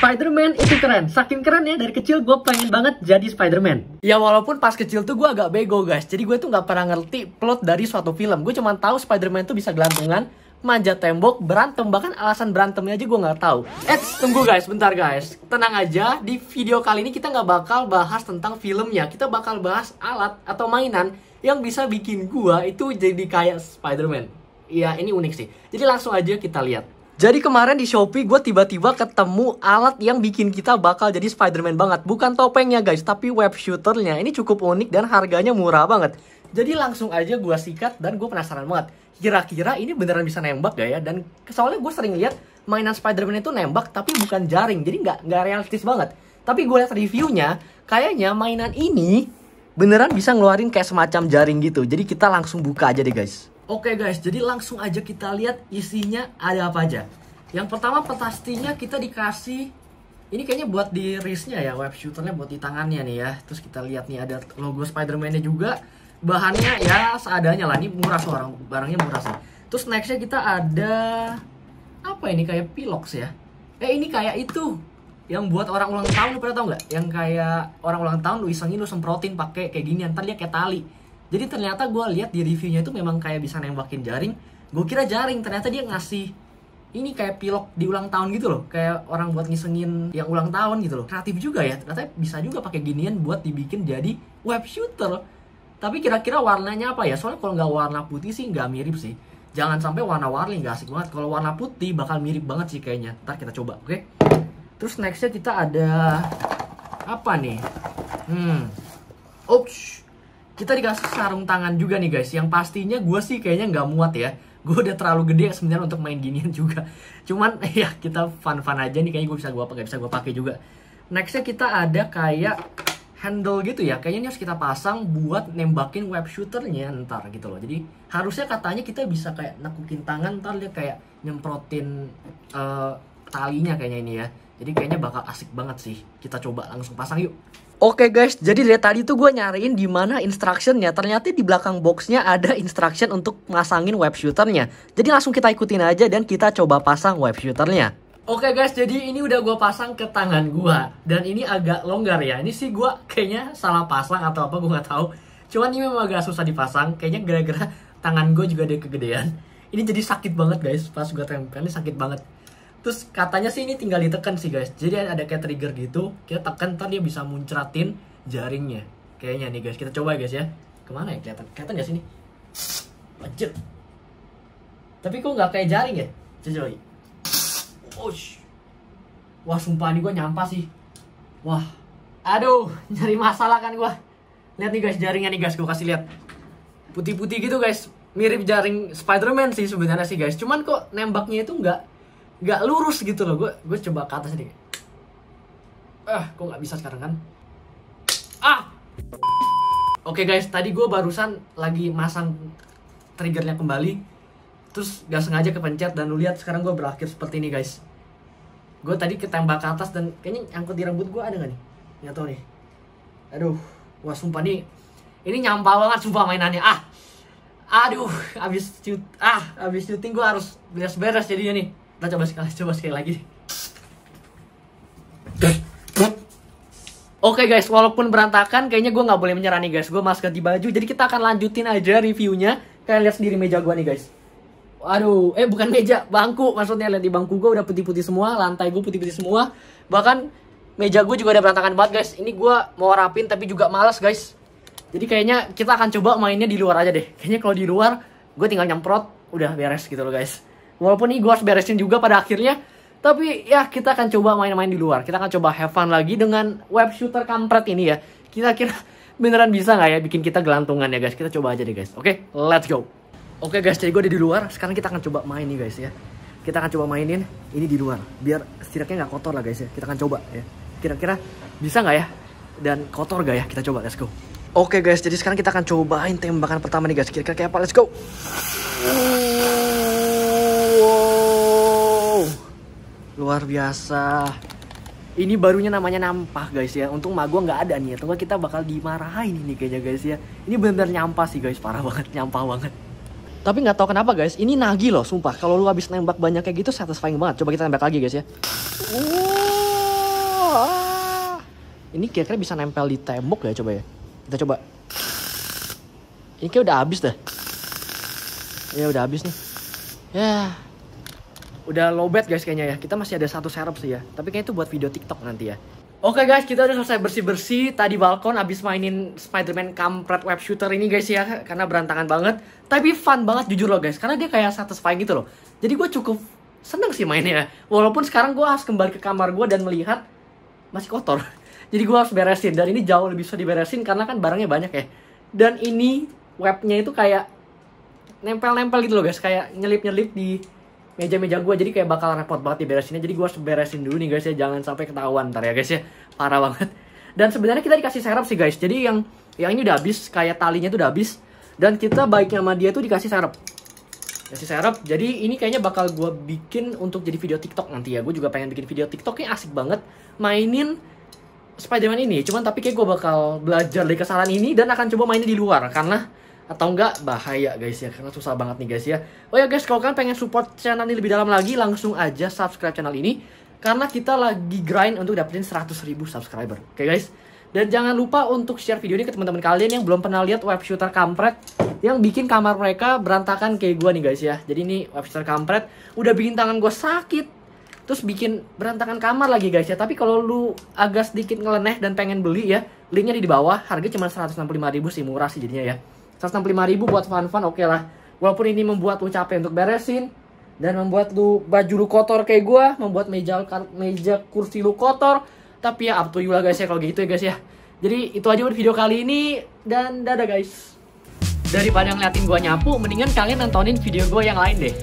Spider-Man itu keren. Saking keren ya dari kecil gue pengen banget jadi Spider-Man. Ya walaupun pas kecil tuh gue agak bego guys. Jadi gue tuh nggak pernah ngerti plot dari suatu film. Gue cuma tahu Spider-Man tuh bisa gelantungan, manjat tembok, berantem bahkan alasan berantemnya aja gue nggak tahu. Eh tunggu guys, bentar guys. Tenang aja. Di video kali ini kita nggak bakal bahas tentang filmnya. Kita bakal bahas alat atau mainan yang bisa bikin gue itu jadi kayak Spider-Man. Iya ini unik sih. Jadi langsung aja kita lihat. Jadi kemarin di Shopee gue tiba-tiba ketemu alat yang bikin kita bakal jadi Spider-Man banget. Bukan topengnya guys, tapi web shooternya. Ini cukup unik dan harganya murah banget. Jadi langsung aja gue sikat dan gue penasaran banget. Kira-kira ini beneran bisa nembak gak ya? Dan soalnya gue sering lihat mainan Spider-Man itu nembak tapi bukan jaring. Jadi nggak nggak realistis banget. Tapi gue lihat reviewnya, kayaknya mainan ini beneran bisa ngeluarin kayak semacam jaring gitu. Jadi kita langsung buka aja deh guys. Oke guys, jadi langsung aja kita lihat isinya ada apa aja. Yang pertama pastinya kita dikasih ini kayaknya buat di wristnya ya, web shooternya buat di tangannya nih ya. Terus kita lihat nih ada logo Spider-Man-nya juga. Bahannya ya seadanya lah, ini murah seorang barangnya murah sih. Terus nextnya kita ada apa ini kayak pilox ya? Eh ini kayak itu yang buat orang ulang tahun lu pernah tau nggak? Yang kayak orang ulang tahun lu isengin lu semprotin pakai kayak gini, ntar dia kayak tali jadi ternyata gue lihat di reviewnya itu memang kayak bisa nembakin jaring. Gue kira jaring ternyata dia ngasih ini kayak pilok di ulang tahun gitu loh. Kayak orang buat ngisengin yang ulang tahun gitu loh. Kreatif juga ya ternyata bisa juga pakai ginian buat dibikin jadi web shooter. Tapi kira-kira warnanya apa ya? Soalnya kalau nggak warna putih sih nggak mirip sih. Jangan sampai warna-warni nggak asik banget. Kalau warna putih bakal mirip banget sih kayaknya. Ntar kita coba oke? Okay? terus nextnya kita ada apa nih? Hmm. Oops, kita dikasih sarung tangan juga nih guys. Yang pastinya gue sih kayaknya nggak muat ya. Gue udah terlalu gede sebenarnya untuk main ginian juga. Cuman ya kita fun fun aja nih. Kayaknya gue bisa gue pakai bisa gue pakai juga. Nextnya kita ada kayak handle gitu ya. Kayaknya ini harus kita pasang buat nembakin web shooternya ntar gitu loh. Jadi harusnya katanya kita bisa kayak nekukin tangan ntar dia kayak nyemprotin uh, talinya kayaknya ini ya jadi kayaknya bakal asik banget sih kita coba langsung pasang yuk Oke guys, jadi dari tadi tuh gue nyariin di mana instructionnya. Ternyata di belakang boxnya ada instruction untuk masangin web shooternya. Jadi langsung kita ikutin aja dan kita coba pasang web shooternya. Oke guys, jadi ini udah gue pasang ke tangan gue dan ini agak longgar ya. Ini sih gue kayaknya salah pasang atau apa gue nggak tahu. Cuman ini memang agak susah dipasang. Kayaknya gara-gara tangan gue juga ada kegedean. Ini jadi sakit banget guys pas gue tempel. Ini sakit banget. Terus katanya sih ini tinggal ditekan sih guys. Jadi ada kayak trigger gitu. Kita tekan ntar dia bisa muncratin jaringnya. Kayaknya nih guys. Kita coba guys ya. Ke mana ya kelihatan? Kelihatan gak sini? Lanjut. Tapi kok nggak kayak jaring ya? Coba lagi. Wah sumpah nih gue nyampah sih. Wah. Aduh, nyari masalah kan gue. Lihat nih guys jaringnya nih guys. Gue kasih lihat. Putih-putih gitu guys. Mirip jaring Spider-Man sih sebenarnya sih guys. Cuman kok nembaknya itu nggak nggak lurus gitu loh gue gue coba ke atas nih ah kok nggak bisa sekarang kan? Ah! Oke okay guys tadi gue barusan lagi masang triggernya kembali terus gak sengaja kepencet dan lu lihat sekarang gue berakhir seperti ini guys. Gue tadi ketembak ke atas dan kayaknya angkut di rambut gue ada gak nih? Nggak tahu nih. Aduh wah sumpah nih. Ini nyampah banget sumpah mainannya. Ah! Aduh abis shoot ah abis syuting gue harus beres-beres jadinya nih kita coba sekali coba sekali lagi Oke okay guys, walaupun berantakan, kayaknya gue nggak boleh menyerah nih guys. Gue masih ganti baju, jadi kita akan lanjutin aja reviewnya. Kalian lihat sendiri meja gue nih guys. Waduh, eh bukan meja, bangku. Maksudnya lihat di bangku gue udah putih-putih semua, lantai gue putih-putih semua. Bahkan meja gue juga udah berantakan banget guys. Ini gue mau rapin tapi juga males guys. Jadi kayaknya kita akan coba mainnya di luar aja deh. Kayaknya kalau di luar, gue tinggal nyemprot, udah beres gitu loh guys. Walaupun ini gue harus beresin juga pada akhirnya. Tapi ya kita akan coba main-main di luar. Kita akan coba have fun lagi dengan web shooter kampret ini ya. Kita kira beneran bisa nggak ya bikin kita gelantungan ya guys. Kita coba aja deh guys. Oke, okay? let's go. Oke okay, guys, jadi gue udah di luar. Sekarang kita akan coba main nih guys ya. Kita akan coba mainin ini di luar. Biar setidaknya nggak kotor lah guys ya. Kita akan coba ya. Kira-kira bisa nggak ya? Dan kotor gak ya? Kita coba, let's go. Oke okay guys, jadi sekarang kita akan cobain tembakan pertama nih guys. Kira-kira kayak apa? Let's go. Luar biasa. Ini barunya namanya nampah guys ya. Untung mak gue nggak ada nih atau kita bakal dimarahin ini kayaknya guys ya. Ini bener nyampah sih guys. Parah banget nyampah banget. Tapi nggak tahu kenapa guys ini nagi loh sumpah. Kalau lu habis nembak banyak kayak gitu satisfying banget. Coba kita nembak lagi guys ya. Ini kira-kira bisa nempel di tembok ya coba ya. Kita coba. Ini kayak udah habis dah. Ya udah habis nih. Ya. Udah low guys kayaknya ya. Kita masih ada satu serep sih ya. Tapi kayaknya itu buat video TikTok nanti ya. Oke guys, kita udah selesai bersih-bersih tadi balkon abis mainin Spider-Man kampret web shooter ini guys ya Karena berantakan banget Tapi fun banget jujur loh guys, karena dia kayak satisfying gitu loh Jadi gue cukup seneng sih mainnya Walaupun sekarang gue harus kembali ke kamar gue dan melihat masih kotor Jadi gue harus beresin, dan ini jauh lebih bisa diberesin karena kan barangnya banyak ya Dan ini webnya itu kayak nempel-nempel gitu loh guys Kayak nyelip-nyelip di meja-meja gue jadi kayak bakal repot banget diberesinnya jadi gue harus beresin dulu nih guys ya. Jangan sampai ketahuan ntar ya guys ya. Parah banget. Dan sebenarnya kita dikasih serep sih guys. Jadi yang yang ini udah habis kayak talinya tuh udah habis. Dan kita baiknya sama dia tuh dikasih serep kasih serep jadi ini kayaknya bakal gue bikin untuk jadi video tiktok nanti ya. Gue juga pengen bikin video tiktoknya asik banget. Mainin Spiderman ini. Cuman tapi kayak gue bakal belajar dari kesalahan ini dan akan coba mainnya di luar. Karena atau enggak bahaya guys ya karena susah banget nih guys ya. Oh ya guys kalau kalian pengen support channel ini lebih dalam lagi langsung aja subscribe channel ini. Karena kita lagi grind untuk dapetin 100 ribu subscriber. Oke okay, guys? Dan jangan lupa untuk share video ini ke teman-teman kalian yang belum pernah lihat web shooter kampret yang bikin kamar mereka berantakan kayak gue nih guys ya. Jadi ini web shooter kampret udah bikin tangan gue sakit terus bikin berantakan kamar lagi guys ya. Tapi kalau lu agak sedikit ngeleneh dan pengen beli ya linknya di bawah. Harga cuma 165 ribu sih murah sih jadinya ya 165 ribu buat fun-fun oke okay lah. Walaupun ini membuat lu capek untuk beresin dan membuat lu baju lu kotor kayak gua, membuat meja meja kursi lu kotor, tapi ya up to you lah guys ya kalau gitu ya guys ya. Jadi itu aja buat video kali ini dan dadah guys. Daripada ngeliatin gua nyapu, mendingan kalian nontonin video gua yang lain deh.